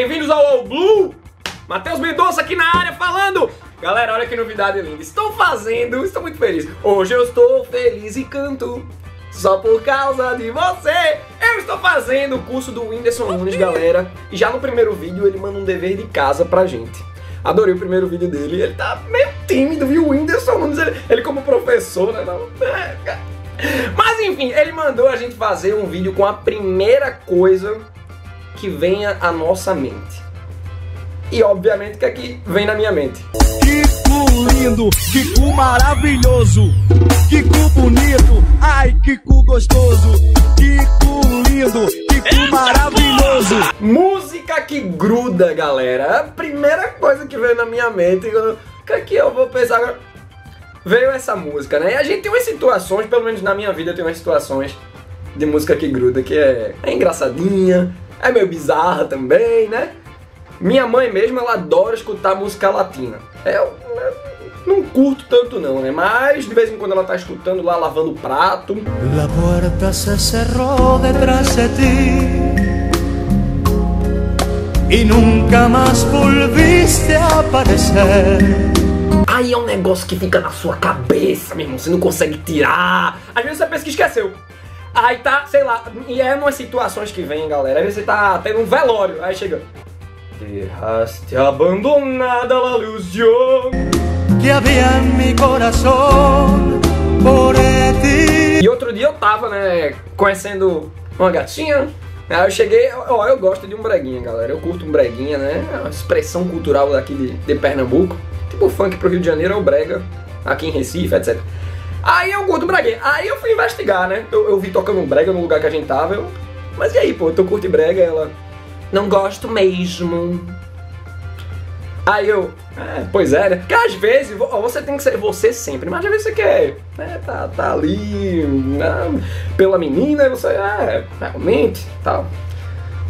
bem-vindos ao All Blue! Matheus Mendonça aqui na área falando! Galera, olha que novidade linda. Estou fazendo, estou muito feliz. Hoje eu estou feliz e canto. Só por causa de você! Eu estou fazendo o curso do Whindersson Nunes, galera. E já no primeiro vídeo ele manda um dever de casa pra gente. Adorei o primeiro vídeo dele. Ele tá meio tímido, viu? O Whindersson Nunes, ele, ele como professor, né? Não, é, mas enfim, ele mandou a gente fazer um vídeo com a primeira coisa que venha à nossa mente. E obviamente que aqui vem na minha mente. Que cu lindo, que cu maravilhoso, que cu bonito, ai que cu gostoso, que cu lindo, que cu maravilhoso. Música que gruda, galera. A primeira coisa que veio na minha mente, o que aqui eu vou pensar agora? Veio essa música, né? E a gente tem umas situações, pelo menos na minha vida, tem umas situações de música que gruda, que é, é engraçadinha, é meio bizarra também, né? Minha mãe mesmo, ela adora escutar música latina. É, eu não curto tanto não, né? Mas de vez em quando ela tá escutando lá, lavando o prato. La puerta se cerró detrás de ti y nunca más volviste a aparecer. Aí é um negócio que fica na sua cabeça, meu irmão, você não consegue tirar. Às vezes você pensa que esqueceu. Aí tá, sei lá, e é umas situações que vem, galera. Aí você tá tendo um velório, aí chega. Dejaste abandonada la. Que había en mi corazón por ti. E outro dia eu tava, né, conhecendo uma gatinha. Aí eu cheguei, ó, eu gosto de um breguinha, galera. Eu curto um breguinha, né? É uma expressão cultural daqui de, de Pernambuco. Tipo funk pro Rio de Janeiro é o brega, aqui em Recife, etc. Aí eu curto brega. Aí eu fui investigar, né? Eu, eu vi tocando um brega no lugar que a gente tava. Eu... Mas e aí, pô, tu curte brega? Ela. Não gosto mesmo. Aí eu. É, pois é, né? Porque às vezes você tem que ser você sempre, mas às vezes você quer. Né, tá, tá ali. Né, pela menina, você. É, realmente, tal.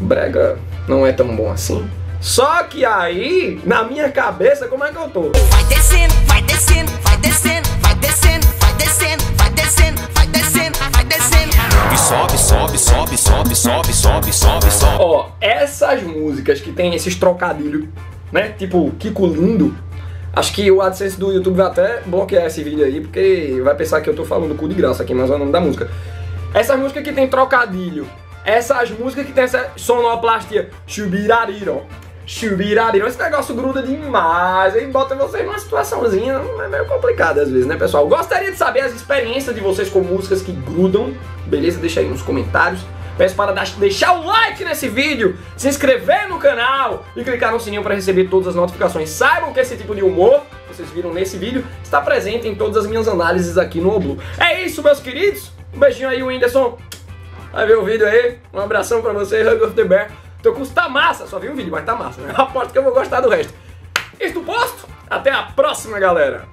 Brega não é tão bom assim. Só que aí, na minha cabeça, como é que eu tô? Vai descendo, vai descendo, vai sobe, sobe, sobe, sobe. Ó, essas músicas que tem esses trocadilhos, né? Tipo, Kiko Lindo. Acho que o AdSense do YouTube vai até bloquear esse vídeo aí, porque vai pensar que eu tô falando cu de graça aqui, mas é o nome da música. Essas músicas que tem trocadilho, essas músicas que tem essa sonoplastia, chubirariram, chubirariram, esse negócio gruda demais, aí bota vocês numa situaçãozinha, é meio complicado às vezes, né, pessoal? Gostaria de saber as experiências de vocês com músicas que grudam, beleza? Deixa aí nos comentários. Peço para deixar o like nesse vídeo, se inscrever no canal e clicar no sininho para receber todas as notificações. Saibam que esse tipo de humor, que vocês viram nesse vídeo, está presente em todas as minhas análises aqui no Oblu. É isso, meus queridos. Um beijinho aí, Whindersson. Vai ver o vídeo aí. Um abração pra você, Hug of the Bear. Teu curso tá massa, só vi um vídeo, mas tá massa, né? Aposto que eu vou gostar do resto. Isso posto. Até a próxima, galera.